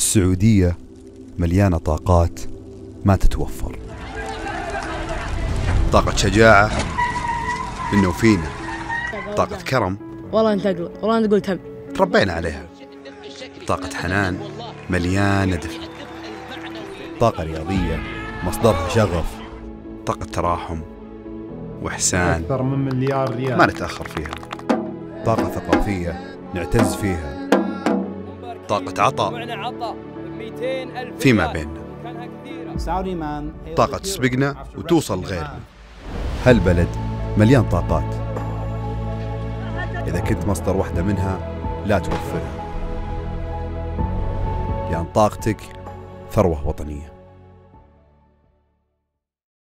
السعودية مليانة طاقات ما تتوفر. طاقة شجاعة إنه وفينا طاقة كرم. والله أنت اقلط والله أنت قلت هم. تربينا عليها. طاقة حنان مليانة دفء. طاقة رياضية مصدرها شغف. طاقة تراحم وإحسان. أكثر من مليار ريال. ما نتأخر فيها. طاقة ثقافية نعتز فيها. طاقة عطاء فيما بيننا. طاقة تسبقنا وتوصل لغيرنا هالبلد مليان طاقات؟ إذا كنت مصدر واحدة منها لا توفرها. لأن طاقتك ثروة وطنية.